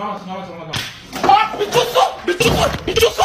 잠깐만 잠깐만 잠깐만. 아 미쳤어? 미쳤어? 미쳤어?